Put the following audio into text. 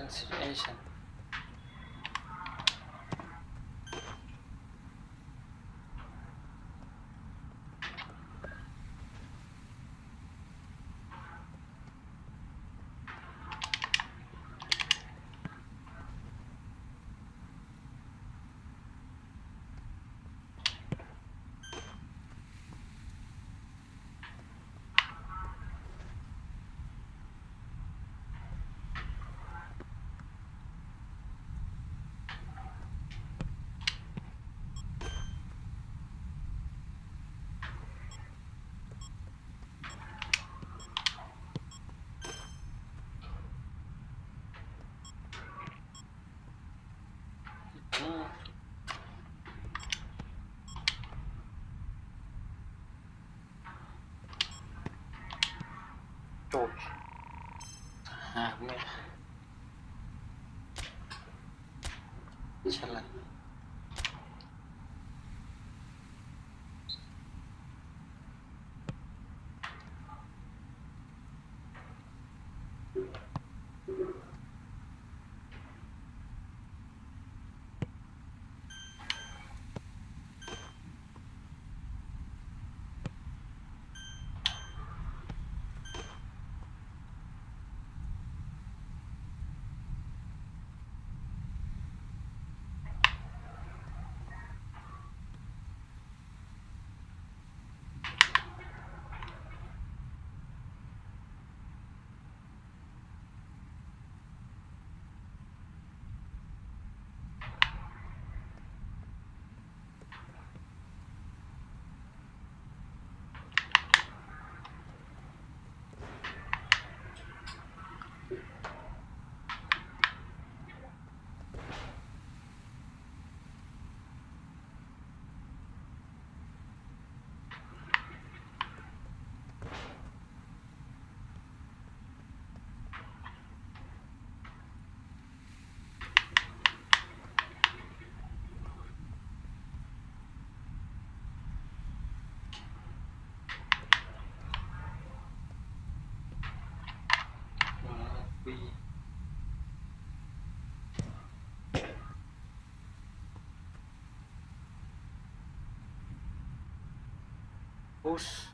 concentration situation อืมโจทย์หากไม่ฉลาด Us.